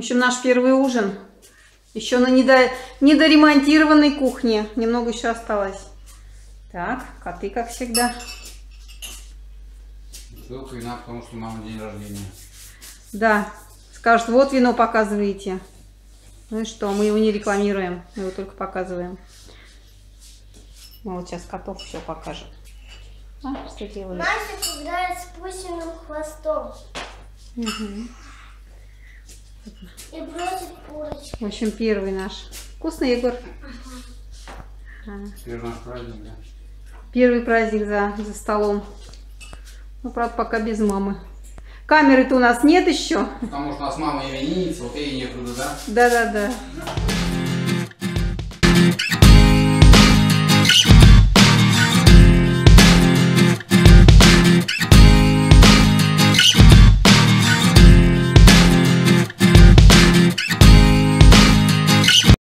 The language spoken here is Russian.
общем, наш первый ужин. Еще на недо... недоремонтированной кухне. Немного еще осталось. Так, коты, как всегда. Бутылка вина, потому что мама день рождения. Да, скажут, вот вино показываете. Ну и что, мы его не рекламируем, мы его только показываем. Мы вот сейчас котов все покажем. А, что делают? Настя играет с Пусиным хвостом Мгм. И бросит курочку. В общем, первый наш. Вкусный, Егор? Ага. Первый праздник, да? Первый праздник за, за столом. Ну, правда, пока без мамы. Камеры-то у нас нет еще. Потому что у нас мама именинница, вот я и некуда, да? Да-да-да.